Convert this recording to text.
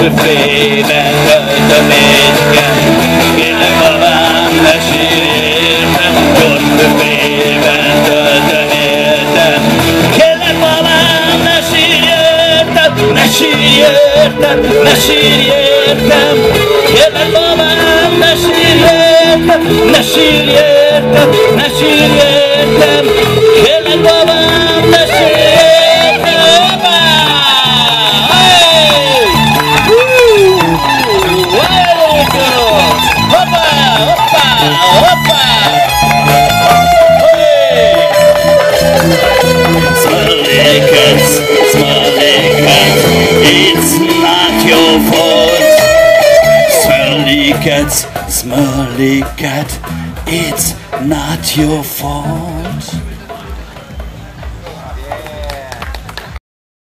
büfében költöm étkem, kérlek babám, ne sírj értem, gyors büfében költöm éltem, kérlek babám, ne sírj értem, ne sírj értem, ne sírj értem, kérlek babám, ne sírj értem, ne sírj értem, ne sírj értem, Smelly cats, smelly cat, it's not your fault.